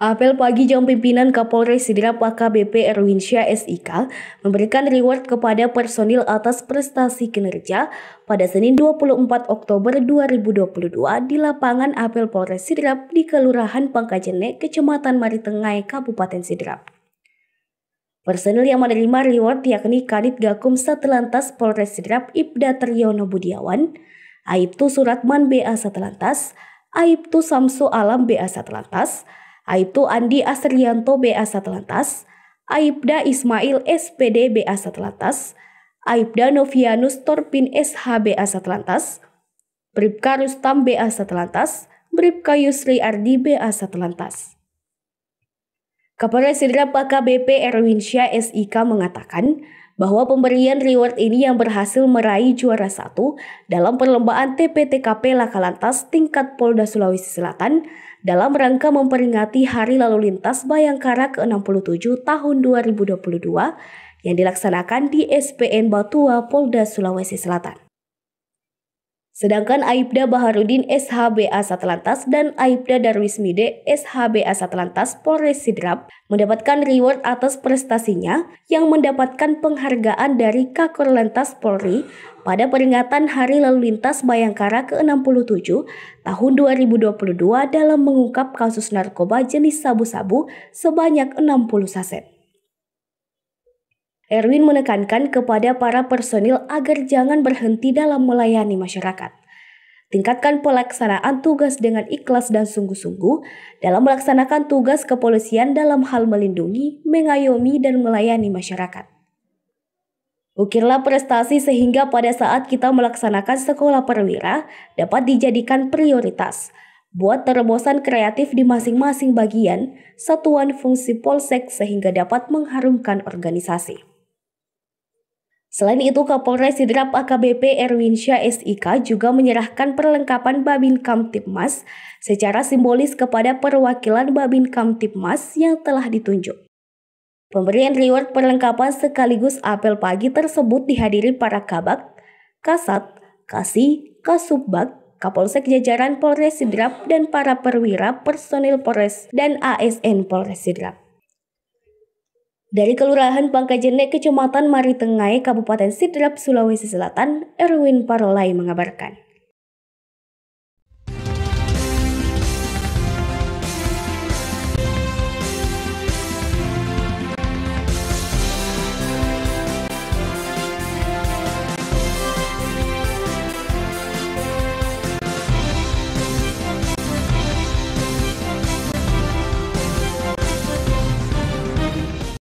Apel pagi jam pimpinan Kapolres Sidrap AKBP Erwinsyah SIK memberikan reward kepada personil atas prestasi kinerja pada Senin 24 Oktober 2022 di lapangan Apel Polres Sidrap di Kelurahan Pangkajene, Kecamatan Maritengai, Kabupaten Sidrap. Personil yang menerima reward yakni Kadit Gakum Satelantas Polres Sidrap Ibda Triyono Budiawan, Aibtu Suratman BA Satelantas, Aibtu Samsu Alam BA Satelantas, Aibtu Andi Asrianto BA Satlantas, Aibda Ismail SPD BA Satlantas, Aibda Novianus Torpin SHBA Satlantas, Bribka Rustam BA Satlantas, Bribka Yusri Ardi BA Satlantas. Kapolres Sidrap KBP Erwinsyah SIK mengatakan bahwa pemberian reward ini yang berhasil meraih juara satu dalam perlombaan TPTKP Lakalantas tingkat Polda Sulawesi Selatan dalam rangka memperingati Hari Lalu Lintas Bayangkara ke-67 tahun 2022 yang dilaksanakan di SPN Batua, Polda Sulawesi Selatan. Sedangkan Aibda Baharudin SHBA Satlantas dan Aibda Darwismide SHBA Satlantas Polres Sidrap mendapatkan reward atas prestasinya yang mendapatkan penghargaan dari Kakor Lantas Polri pada peringatan Hari Lalu Lintas Bayangkara ke-67 tahun 2022 dalam mengungkap kasus narkoba jenis sabu-sabu sebanyak 60 saset. Erwin menekankan kepada para personil agar jangan berhenti dalam melayani masyarakat. Tingkatkan pelaksanaan tugas dengan ikhlas dan sungguh-sungguh dalam melaksanakan tugas kepolisian dalam hal melindungi, mengayomi, dan melayani masyarakat. Ukirlah prestasi sehingga pada saat kita melaksanakan sekolah perwira dapat dijadikan prioritas. Buat terobosan kreatif di masing-masing bagian, satuan fungsi polsek sehingga dapat mengharumkan organisasi. Selain itu, Kapolres Sidrap AKBP Erwinsyah SIK juga menyerahkan perlengkapan Babin Kamtipmas secara simbolis kepada perwakilan Babin Kamtipmas yang telah ditunjuk. Pemberian reward perlengkapan sekaligus apel pagi tersebut dihadiri para kabak, kasat, kasih, kasubbag, Kapolsek jajaran Polres Sidrap dan para perwira personil Polres dan ASN Polres Sidrap. Dari Kelurahan Pangkajene, Kecamatan Maritengai, Kabupaten Sidrap, Sulawesi Selatan, Erwin Parolai mengabarkan.